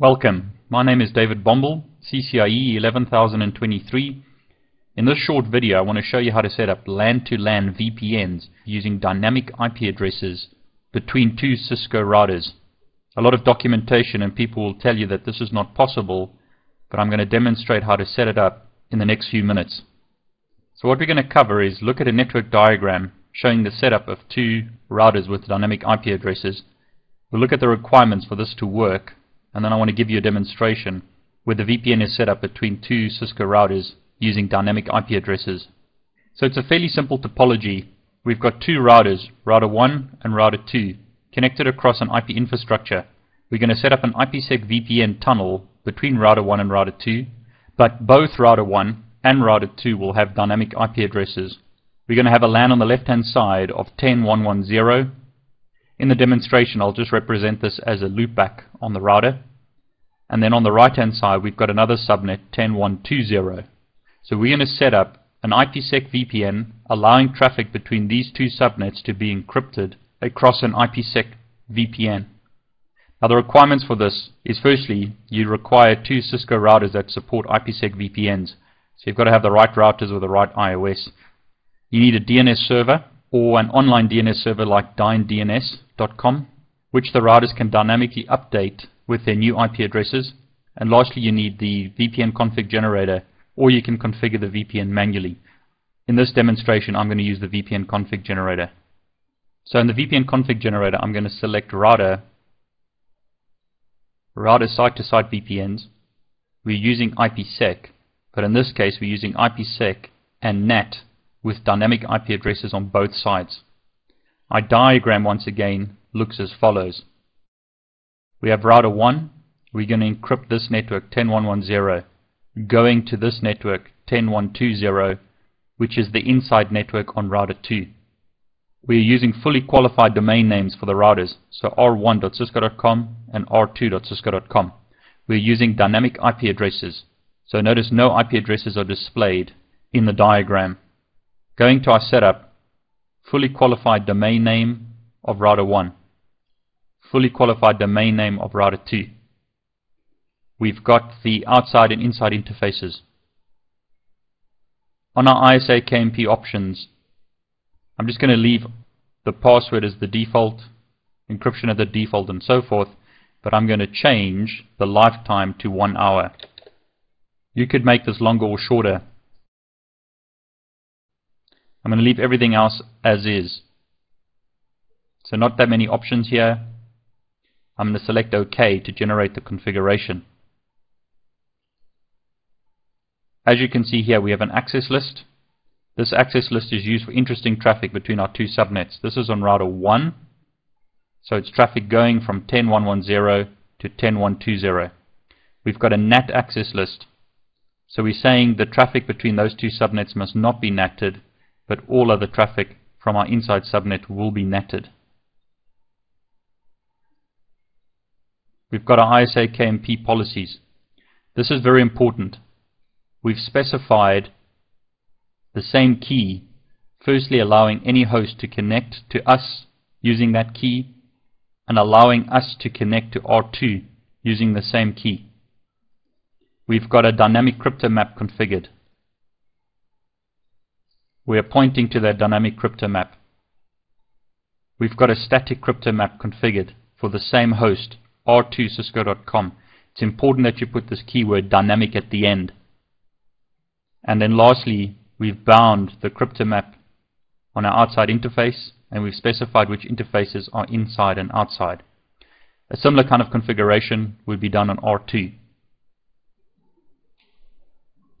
Welcome. My name is David Bombal, CCIE 11023. In this short video I want to show you how to set up LAN-to-LAN VPNs using dynamic IP addresses between two Cisco routers. A lot of documentation and people will tell you that this is not possible, but I'm going to demonstrate how to set it up in the next few minutes. So what we're going to cover is look at a network diagram showing the setup of two routers with dynamic IP addresses. We'll look at the requirements for this to work, and then I want to give you a demonstration where the VPN is set up between two Cisco routers using dynamic IP addresses. So it's a fairly simple topology. We've got two routers, router 1 and router 2, connected across an IP infrastructure. We're going to set up an IPsec VPN tunnel between router 1 and router 2, but both router 1 and router 2 will have dynamic IP addresses. We're going to have a LAN on the left-hand side of 10110. In the demonstration, I'll just represent this as a loopback on the router. And then on the right-hand side, we've got another subnet, 10120. So we're going to set up an IPsec VPN allowing traffic between these two subnets to be encrypted across an IPsec VPN. Now the requirements for this is firstly, you require two Cisco routers that support IPsec VPNs. So you've got to have the right routers with the right IOS. You need a DNS server or an online DNS server like dyndns.com, which the routers can dynamically update with their new IP addresses. And lastly, you need the VPN config generator, or you can configure the VPN manually. In this demonstration, I'm going to use the VPN config generator. So in the VPN config generator, I'm going to select router, router site-to-site -site VPNs. We're using IPsec, but in this case we're using IPsec and NAT with dynamic IP addresses on both sides. Our diagram once again looks as follows. We have router 1, we're going to encrypt this network 10110 going to this network 10120 which is the inside network on router 2. We are using fully qualified domain names for the routers, so r1.cisco.com and r2.cisco.com. We are using dynamic IP addresses, so notice no IP addresses are displayed in the diagram. Going to our setup, fully qualified domain name of router 1, fully qualified domain name of router 2. We've got the outside and inside interfaces. On our ISAKMP options, I'm just going to leave the password as the default, encryption as the default and so forth, but I'm going to change the lifetime to one hour. You could make this longer or shorter. I'm going to leave everything else as is. So not that many options here. I'm going to select OK to generate the configuration. As you can see here, we have an access list. This access list is used for interesting traffic between our two subnets. This is on router 1, so it's traffic going from 10110 to 10120. We've got a NAT access list. So we're saying the traffic between those two subnets must not be NATed, but all other traffic from our inside subnet will be NATed. We've got our ISAKMP policies. This is very important. We've specified the same key, firstly allowing any host to connect to us using that key, and allowing us to connect to R2 using the same key. We've got a dynamic crypto map configured. We are pointing to that dynamic crypto map. We've got a static crypto map configured for the same host, r2cisco.com. It's important that you put this keyword dynamic at the end. And then lastly, we've bound the crypto map on our outside interface and we've specified which interfaces are inside and outside. A similar kind of configuration would be done on R2.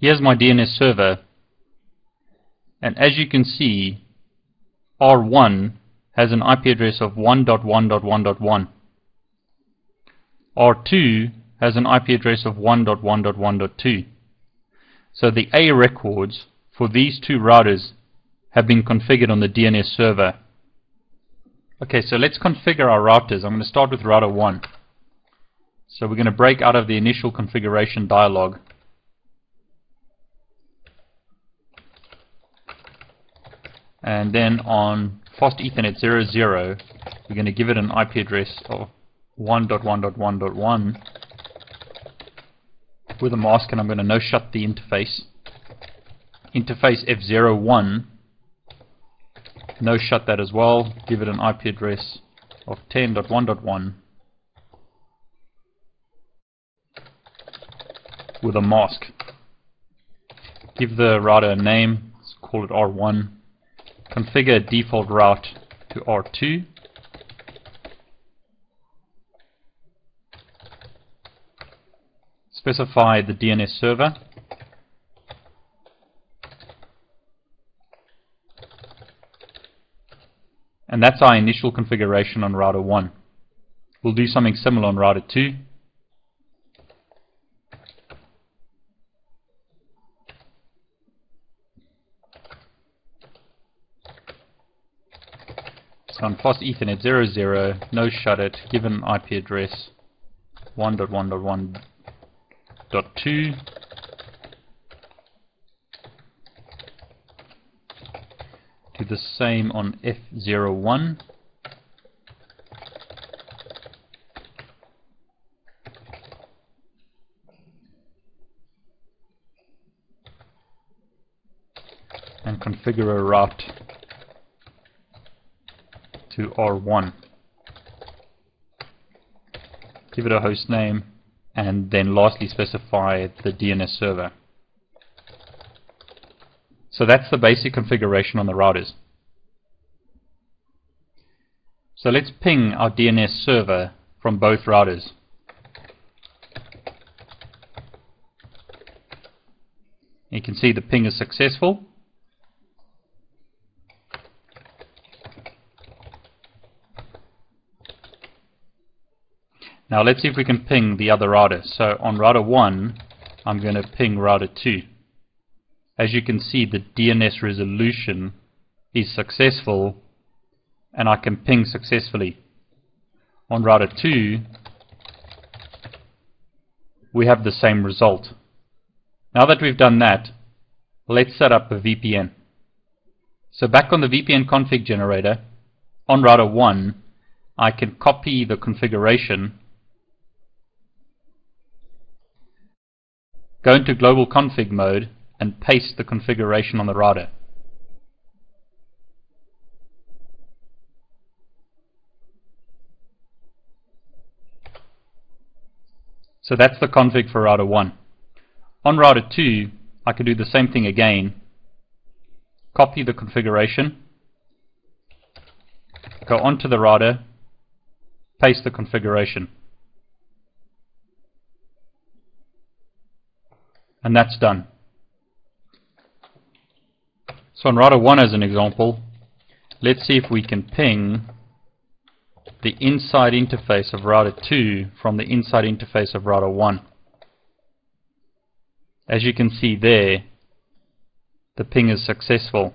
Here's my DNS server and as you can see R1 has an IP address of 1.1.1.1 R2 has an IP address of 1.1.1.2 so the A records for these two routers have been configured on the DNS server. Okay, so let's configure our routers. I'm going to start with router 1. So we're going to break out of the initial configuration dialog. And then on fast ethernet 00, we're going to give it an IP address of 1.1.1.1 with a mask and I'm going to no shut the interface. Interface F01, no shut that as well, give it an IP address of 10.1.1 with a mask. Give the router a name, let's call it R1. Configure default route to R2. Specify the DNS server. And that's our initial configuration on router 1. We'll do something similar on router 2. So on Fast Ethernet 00, no shut it, given IP address 1.1.1.2. Do the same on F01. and configure a route to R1. Give it a host name and then lastly specify the DNS server. So that's the basic configuration on the routers. So let's ping our DNS server from both routers. You can see the ping is successful. Now let's see if we can ping the other router. So on router 1, I'm going to ping router 2. As you can see, the DNS resolution is successful and I can ping successfully. On router 2, we have the same result. Now that we've done that, let's set up a VPN. So back on the VPN config generator, on router 1, I can copy the configuration Go into global config mode and paste the configuration on the router. So that's the config for router 1. On router 2, I can do the same thing again. Copy the configuration, go onto the router, paste the configuration. And that's done. So on router 1 as an example, let's see if we can ping the inside interface of router 2 from the inside interface of router 1. As you can see there, the ping is successful.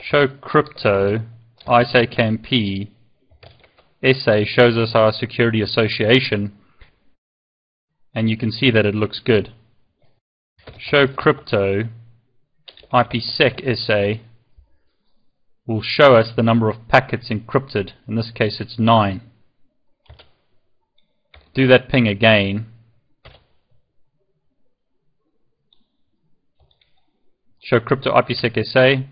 Show crypto ISAKMP SA shows us our security association and you can see that it looks good show crypto IPsec SA will show us the number of packets encrypted. In this case it's 9. Do that ping again. Show crypto IPsec SA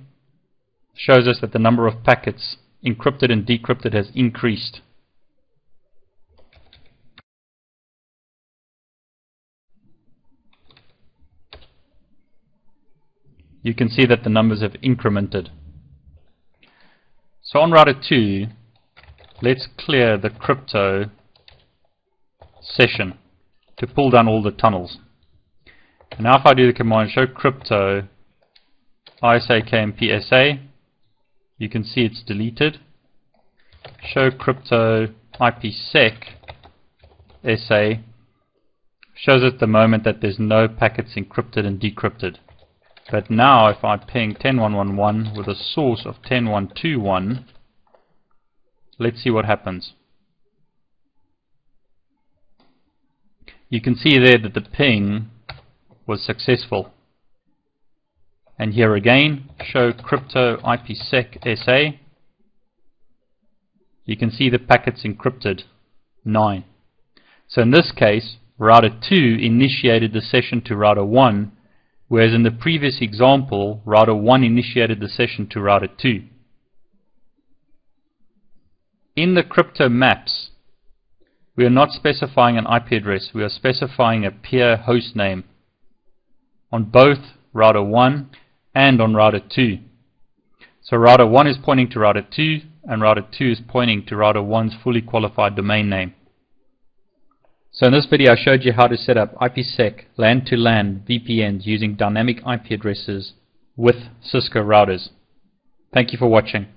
shows us that the number of packets encrypted and decrypted has increased. You can see that the numbers have incremented. So on router 2, let's clear the crypto session to pull down all the tunnels. And now if I do the command show crypto ISAKMP SA, you can see it's deleted. Show crypto IPsec SA shows at the moment that there's no packets encrypted and decrypted. But now if I ping 10111 with a source of 10121, let's see what happens. You can see there that the ping was successful. And here again, show crypto IPsec SA. You can see the packets encrypted, 9. So in this case, router 2 initiated the session to router 1, whereas in the previous example, router 1 initiated the session to router 2. In the crypto maps, we are not specifying an IP address, we are specifying a peer host name on both router 1 and on router 2. So router 1 is pointing to router 2 and router 2 is pointing to router 1's fully qualified domain name. So in this video I showed you how to set up IPsec LAN-to-LAN VPNs using dynamic IP addresses with Cisco routers. Thank you for watching.